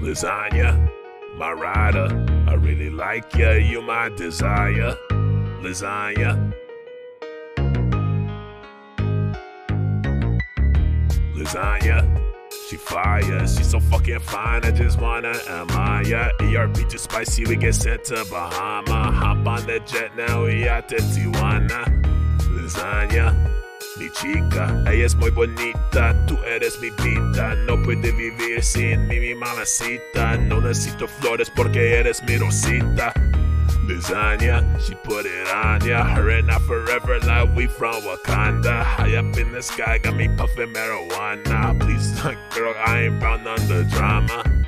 Lasagna, my rider. I really like ya, you my desire. Lasagna. Lasagna. She fire, she so fucking fine, I just wanna admire. ERP too spicy, we get sent to Bahama. Hop on the jet now, we out to Tijuana. Lasagna, mi chica, ella es muy bonita, tú eres mi vida. No puede vivir sin mí, mi mamacita. No necesito flores porque eres mi rosita. Lasagna, she put it on ya. Her and I forever like we from Wakanda. High up in the sky, got me puffing marijuana. Please, girl, I ain't bound on the drama.